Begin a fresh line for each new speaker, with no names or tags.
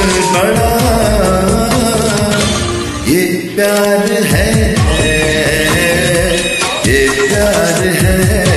बड़ा। ये प्यार है ये प्यार है।